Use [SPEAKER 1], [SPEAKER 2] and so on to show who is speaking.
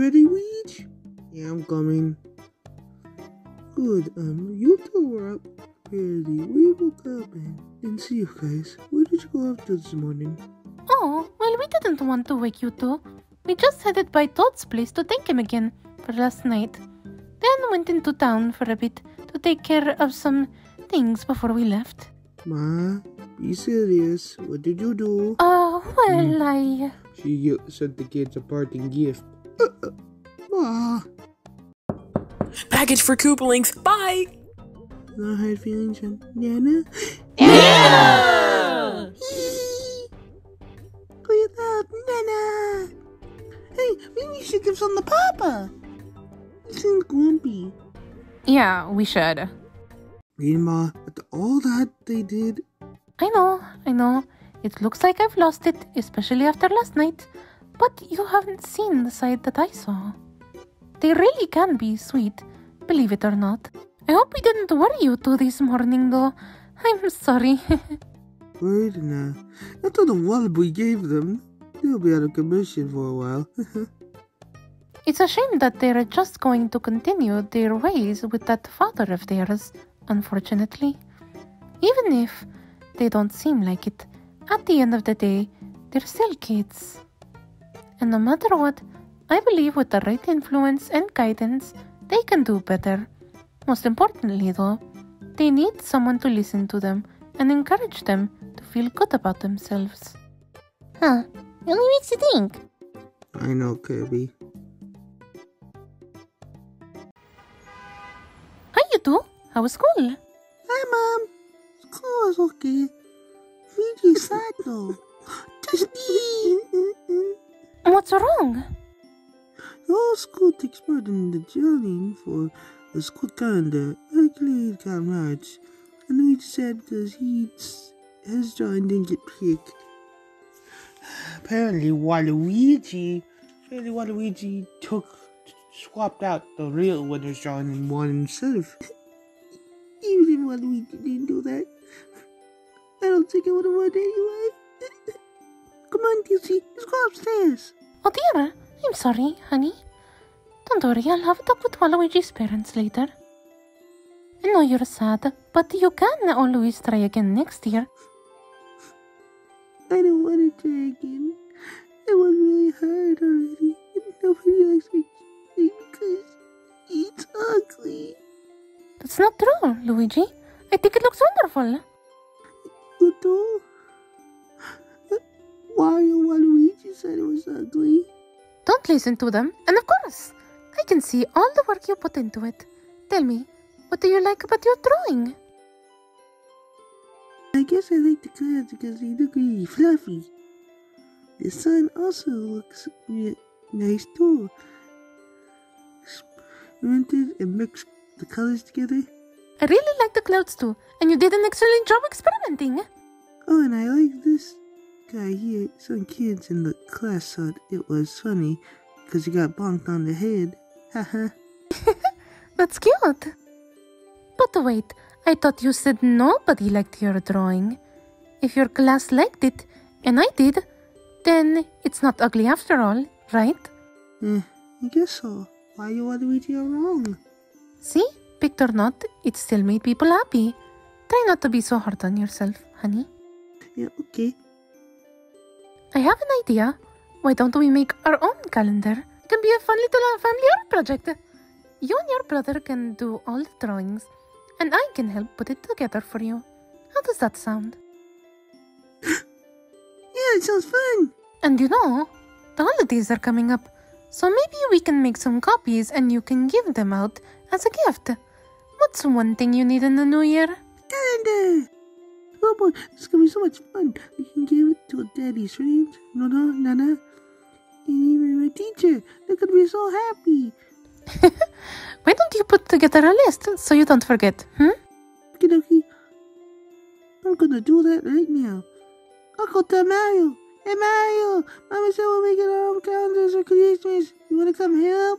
[SPEAKER 1] ready, Weege? Yeah, I'm coming. Good, um, you two are up ready. We come in and see you guys. Where did you go after this morning?
[SPEAKER 2] Oh, well, we didn't want to wake you two. We just headed by Toad's place to thank him again for last night. Then went into town for a bit to take care of some things before we left.
[SPEAKER 1] Ma, be serious. What did you do?
[SPEAKER 2] Oh, well, I.
[SPEAKER 1] She sent the kids a parting gift. Uh,
[SPEAKER 3] Package for Koopalings. Bye.
[SPEAKER 1] no hard feelings from Nana.
[SPEAKER 3] Yeah!
[SPEAKER 1] Look at that, Nana. Hey, maybe we should give some to Papa. He seems grumpy.
[SPEAKER 2] Yeah, we should.
[SPEAKER 1] Grandma, after all that they did,
[SPEAKER 2] I know, I know. It looks like I've lost it, especially after last night. But you haven't seen the side that I saw. They really can be sweet, believe it or not. I hope we didn't worry you two this morning, though. I'm sorry.
[SPEAKER 1] Word now. After the wallop we gave them, they'll be out of commission for a while.
[SPEAKER 2] it's a shame that they're just going to continue their ways with that father of theirs, unfortunately. Even if they don't seem like it, at the end of the day, they're still kids. And no matter what, I believe with the right influence and guidance, they can do better. Most importantly, though, they need someone to listen to them and encourage them to feel good about themselves. Huh, really makes you think.
[SPEAKER 1] I know, Kirby.
[SPEAKER 2] Hi, you two. How was school?
[SPEAKER 1] Hi, Mom. School was okay. Really sad though. Just
[SPEAKER 2] What's wrong?
[SPEAKER 1] The whole school takes part in the journey for the school calendar. Luckily, it got March. And we just sad because he his drawing didn't get picked. Apparently, Waluigi, apparently Waluigi took swapped out the real winner's drawing and won himself. Even if Waluigi didn't do that, I don't think I would have won anyway. Come on, Dizzy, let's go upstairs.
[SPEAKER 2] Oh dear, I'm sorry, honey. Don't worry, I'll have a talk with Waluigi's parents later. I know you're sad, but you can always try again next year.
[SPEAKER 1] I don't want to try again. It was really hard already, and nobody likes kid because it's ugly.
[SPEAKER 2] That's not true, Luigi. I think it looks wonderful.
[SPEAKER 1] Otto, Wario Waluigi said it was ugly.
[SPEAKER 2] Don't listen to them, and of course, I can see all the work you put into it. Tell me, what do you like about your drawing?
[SPEAKER 1] I guess I like the clouds because they look really fluffy. The sun also looks nice too. Experimented and mixed the colors together.
[SPEAKER 2] I really like the clouds too, and you did an excellent job experimenting.
[SPEAKER 1] Oh, and I like this guy here. Some kids in the class thought it was funny because he got bonked on the head. Haha.
[SPEAKER 2] That's cute. But wait, I thought you said nobody liked your drawing. If your class liked it, and I did, then it's not ugly after all, right?
[SPEAKER 1] eh, I guess so. Why you want to read you wrong?
[SPEAKER 2] See, picked or not, it still made people happy. Try not to be so hard on yourself, honey.
[SPEAKER 1] Yeah, okay.
[SPEAKER 2] I have an idea. Why don't we make our own calendar? It can be a fun little family art project. You and your brother can do all the drawings, and I can help put it together for you. How does that sound?
[SPEAKER 1] Yeah, it sounds fun.
[SPEAKER 2] And you know, the holidays are coming up, so maybe we can make some copies and you can give them out as a gift. What's one thing you need in the new year?
[SPEAKER 1] Calendar. Oh boy, it's gonna be so much fun. We can give it to Daddy's friends, Nana, Nana, and even my teacher. They're gonna be so happy.
[SPEAKER 2] Why don't you put together a list so you don't forget, hmm?
[SPEAKER 1] Okie dokie. I'm gonna do that right now. I'll go tell Mario. Hey Mario, Mama said we're making our own calendars for Christmas. You wanna come help?